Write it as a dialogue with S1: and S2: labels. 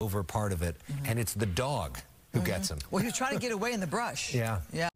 S1: over part of it, mm-hmm. and it's the dog who gets mm-hmm. him.
S2: Well, he was trying to get away in the brush.
S1: Yeah.
S2: Yeah.